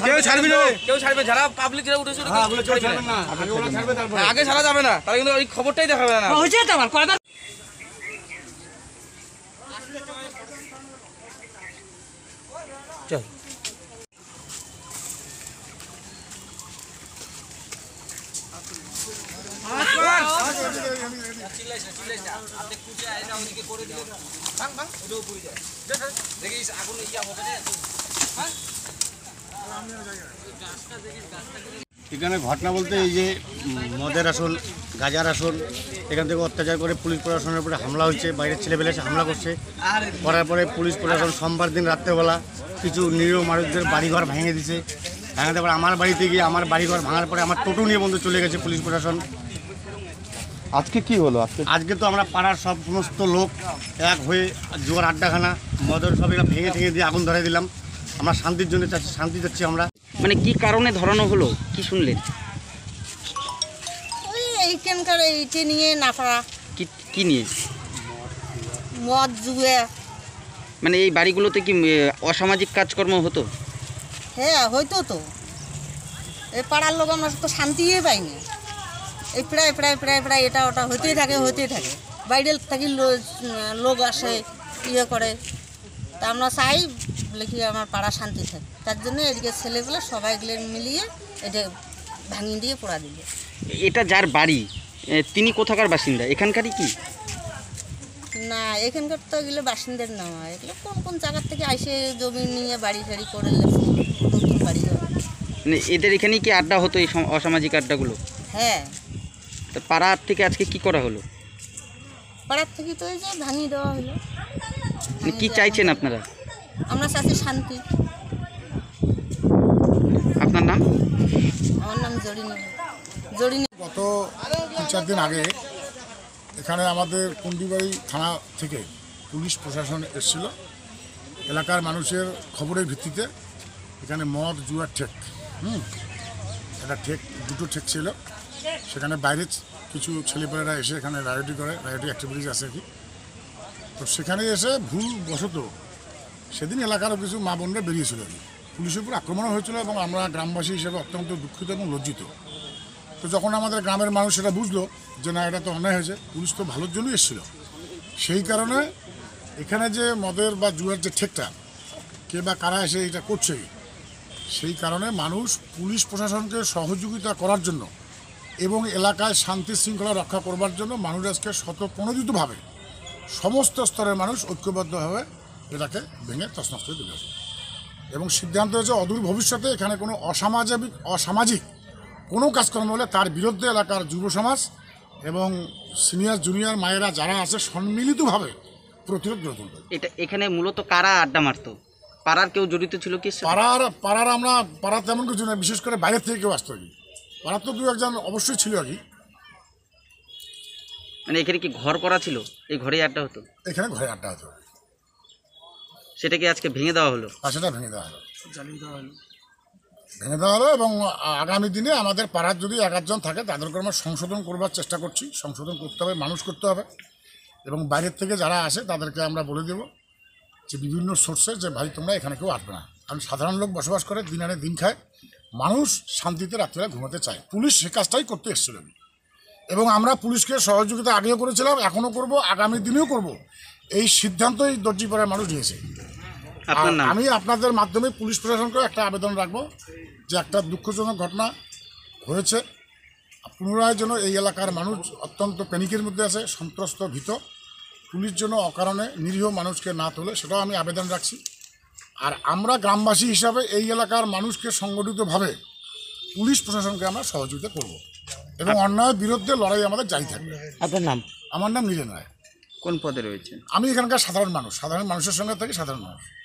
কেউ ছাড়বি না। কেউ ছাড়বে যারা পাবলিক যারা উঠেছে। হ্যাঁ, আগে ছাড়া যাবে না তাহলে কিন্তু ওই খবরটাই দেখাবে না। হয়েছে কথা এখানে ঘটনা বলতে এই যে মদের আসন গাজার আসন এখান থেকে অত্যাচার করে পুলিশ প্রশাসনের উপরে হামলা হচ্ছে, বাইরের ছেলেপেলে এসে হামলা করছে। করার পরে পুলিশ প্রশাসন সোমবার দিন রাত্রেবেলা কিছু নিরীহ মানুষদের বাড়িঘর ভেঙে দিছে। ভেঙে দেওয়ার আমার বাড়িতে গিয়ে আমার বাড়িঘর ভাঙার পরে আমার টোটো নিয়ে বন্ধু চলে গেছে পুলিশ প্রশাসন। আজকে কি হলো? আজকে আজকে তো আমরা পাড়ার সব সমস্ত লোক এক হয়ে জোয়ার আড্ডাখানা মদের সব এরা ভেঙে ঠেঙে দিয়ে আগুন ধরে দিলাম। আমরা শান্তির জন্য চাচ্ছি শান্তি চাচ্ছি আমরা। মানে কি কারণে ধরানো হলো? কি শুনলেন? ওই এইখানকার এইটে নিয়ে নাফা কি কি নিয়ে? মদ জুয়ে। মানে এই বাড়িগুলোতে কি অসামাজিক কাজকর্ম হতো? হ্যাঁ হয়তো তো। এই পাড়ার লোক আমরা তো শান্তিই পাইনি। এই প্রায় প্রায় প্রায় প্রায় এটা ওটা হতেই থাকে হতেই থাকে। বাইরের থাকি লোক আসে ইয়ে করে। তা আমরা চাই বলে কি আমার পাড়া শান্তি থাকে। তার জন্য এদিকে ছেলেগুলো সবাই গুলো মিলিয়ে এটা ভাঙিয়ে দিয়ে পোড়া দিল। এটা যার বাড়ি তিনি কোথাকার বাসিন্দা? এখানকারই কি? না এখানকার তো এগুলো বাসিন্দার না এগুলো কোন কোন জায়গার থেকে আইসে জমি নিয়ে বাড়ি টাড়ি করে নতুন বাড়ি মানে এদের এখানেই কি আড্ডা হতো এই সম- অসামাজিক আড্ডাগুলো? হ্যাঁ। তা পাড়ার থেকে আজকে কি করা হলো? পাড়ার থেকে তো এই যে ভাঙিয়ে দেওয়া হলো। মানে কি চাইছেন আপনারা? আমরা চাচ্ছি শান্তি। আপনার নাম? আমার নাম জড়িনী জড়িনী গত তিন চার দিন আগে এখানে আমাদের কুন্ডিবাড়ি থানা থেকে পুলিশ প্রশাসন এসেছিল। এলাকার মানুষের খবরের ভিত্তিতে এখানে মদ জুয়ার ঠেক, হুম, একটা ঠেক, দুটো ঠেক ছিল। সেখানে বাইরে কিছু ছেলেপেলেরা এসে এখানে রায়োটি করে রায়োটি অ্যাক্টিভিটিস আছে কি। তো সেখানে এসে ভুল বশত সেদিন এলাকার কিছু মা বোনরা বেরিয়েছিল। পুলিশের উপর আক্রমণ হয়েছিল এবং আমরা গ্রামবাসী হিসেবে অত্যন্ত দুঃখিত এবং লজ্জিত। তো যখন আমাদের গ্রামের মানুষ এটা বুঝলো যে না, এটা তো অন্যায় হয়েছে, পুলিশ তো ভালোর জন্যই এসেছিল। সেই কারণে এখানে যে মদের বা জুয়ার যে ঠেকটা, কে বা কারা এসে এটা করছে, সেই কারণে মানুষ পুলিশ প্রশাসনকে সহযোগিতা করার জন্য এবং এলাকায় শান্তি শৃঙ্খলা রক্ষা করবার জন্য মানুষ আজকে শতপ্রণোদিতভাবে সমস্ত স্তরের মানুষ ঐক্যবদ্ধভাবে এটাকে ভেঙে তছনছ করে দিল এবং সিদ্ধান্ত হয়েছে, অদূর ভবিষ্যতে এখানে কোনো অসামাজিক অসামাজিক কোনো কাজকর্ম হলে তার বিরুদ্ধে এলাকার যুব সমাজ এবং সিনিয়র জুনিয়র মায়েরা যারা আছে সম্মিলিতভাবে প্রতিরোধ গড়ে তুলবে। এটা এখানে মূলত কারা আড্ডা মারতো? পাড়ার কেউ জড়িত ছিল কি? পাড়ার পাড়ার আমরা পাড়া তেমন কিছু না বিশেষ করে বাইরের থেকে কেউ আসতো আর কি? পাড়ার তো দু একজন অবশ্যই ছিল আর কি। মানে এখানে কি ঘর করা ছিল? এই ঘরেই আড্ডা হতো? এখানে ঘরে আড্ডা হতো। সেটাকে আজকে ভেঙে দেওয়া হলো? আর সেটা ভেঙে দেওয়া হলো। জ্বালিয়ে দেওয়া হলো। ভেঙে দেওয়া হলো এবং আগামী দিনে আমাদের পাড়ার যদি এক আধজন থাকে তাদেরকে আমরা সংশোধন করবার চেষ্টা করছি। সংশোধন করতে হবে, মানুষ করতে হবে। এবং বাইরের থেকে যারা আসে, তাদেরকে আমরা বলে দেব যে, বিভিন্ন সোর্সে যে, ভাই, তোমরা এখানে কেউ আসবে না। কারণ সাধারণ লোক বসবাস করে, দিন আনে দিন খায়। মানুষ শান্তিতে রাত্রিবেলা ঘুমাতে চায়। পুলিশ সে কাজটাই করতে এসেছিল। এবং আমরা পুলিশকে সহযোগিতা আগেও করেছিলাম, এখনও করব, আগামী দিনেও করব। এই সিদ্ধান্তই দর্জিপাড়ার মানুষ নিয়েছে। আপনার নাম? আমি আপনাদের মাধ্যমে পুলিশ প্রশাসনকে একটা আবেদন রাখব যে একটা দুঃখজনক ঘটনা হয়েছে। পুনরায় যেন এই এলাকার মানুষ অত্যন্ত প্যানিকের মধ্যে আছে সন্ত্রস্ত ভীত। পুলিশ যেন অকারণে নিরীহ মানুষকে না তোলে সেটাও আমি আবেদন রাখছি। আর আমরা গ্রামবাসী হিসাবে এই এলাকার মানুষকে সংগঠিতভাবে পুলিশ প্রশাসনকে আমরা সহযোগিতা করব। এবং অন্যায়ের বিরুদ্ধে লড়াই আমাদের জারি থাকবে। আপনার নাম? আমার নাম নীলেন রায়। কোন পদে রয়েছে আমি এখানকার সাধারণ মানুষ সাধারণ মানুষের সঙ্গে থাকি সাধারণ মানুষ।